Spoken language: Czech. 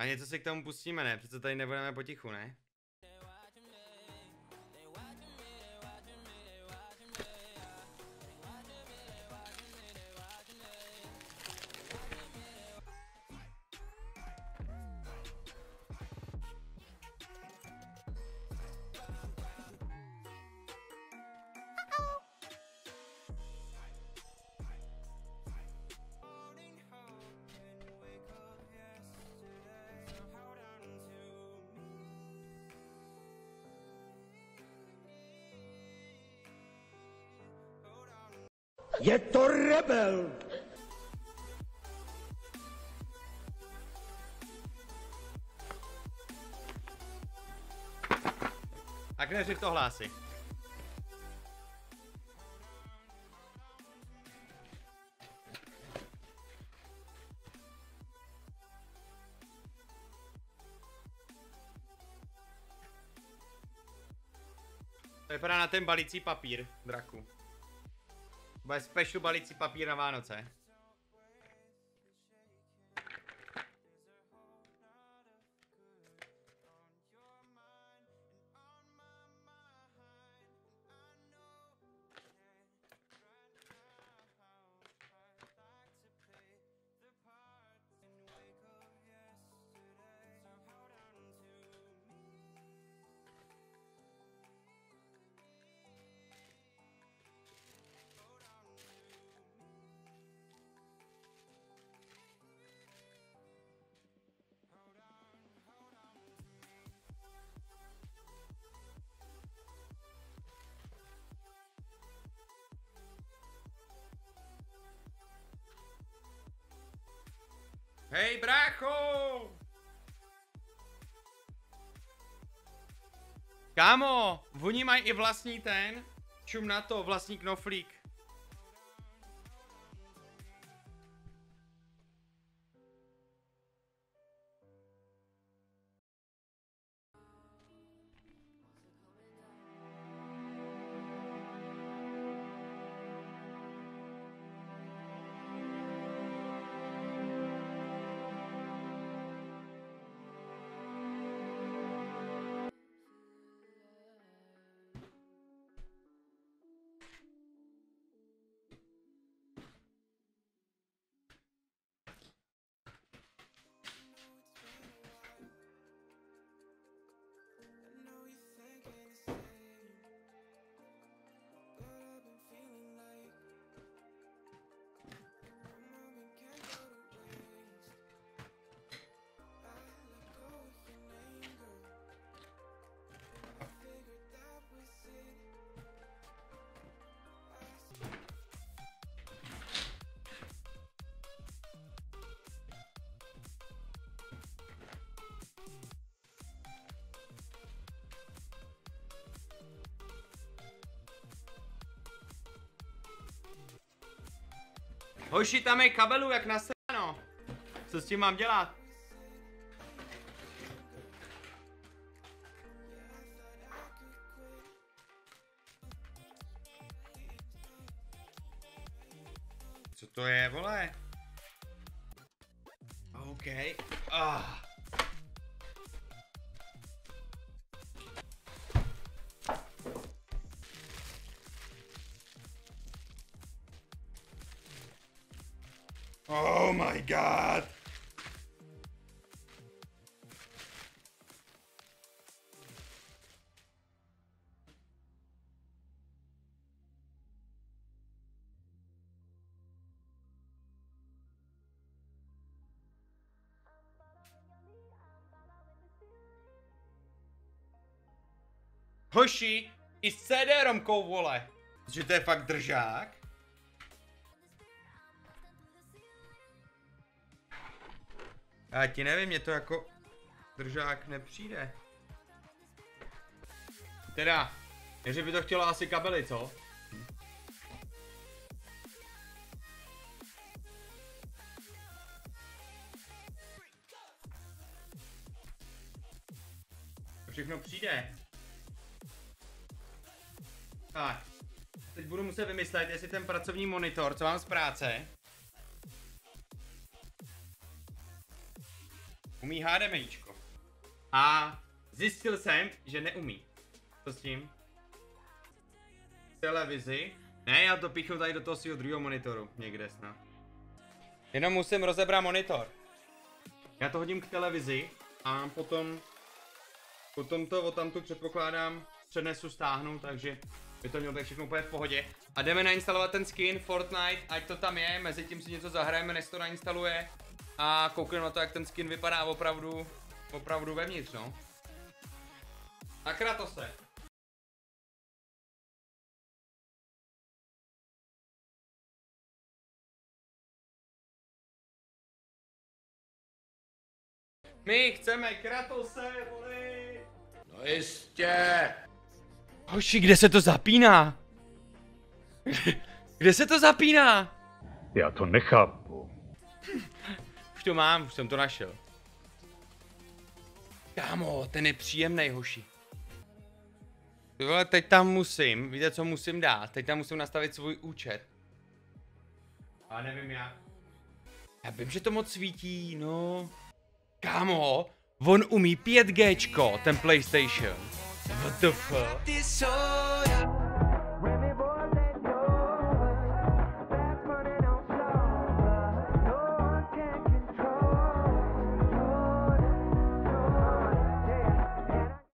A něco si k tomu pustíme, ne? Přece tady nebudeme potichu, ne? Je to rebel! Tak neři to hlásy. To vypadá na ten balící papír, draku. Bude special balící papír na Vánoce. Hej, brácho! Kámo, oni mají i vlastní ten, čum na to, vlastní knoflík. Hoši, tam je kabelu jak na seno. Co s tím mám dělat? Co to je, vole? OK. Ah. Oh my god. Hoši, i s CD-romkou, vole. Že to je fakt držák? Já ti nevím, mě to jako držák nepřijde. Teda, že by to chtělo asi kabely, co? Všechno přijde. Tak. Teď budu muset vymyslet, jestli ten pracovní monitor, co mám z práce, Umí HDMIčko. A zjistil jsem, že neumí. Co s tím? Televizi. Ne, já to píchu tady do toho svého druhého monitoru. Někde snad. Jenom musím rozebrat monitor. Já to hodím k televizi a potom Potom to o tamtu předpokládám přenesu stáhnu, takže by to mělo být všechno úplně v pohodě. A jdeme nainstalovat ten skin Fortnite, ať to tam je, mezi tím si něco zahrajeme, než to nainstaluje. A koukneme na to, jak ten skin vypadá opravdu, opravdu vevnitř, no. A Kratose. My chceme Kratose, vole! No jistě. Hoši, kde se to zapíná? Kde se to zapíná? Já to nechápu. Už to mám, už jsem to našel. Kámo, ten je příjemný, hoši. Ty vole, teď tam musím, víte co musím dát? Teď tam musím nastavit svůj účet. A nevím jak. Já vím, že to moc svítí, no. Kámo, on umí 5Gčko, ten PlayStation. What the fuck?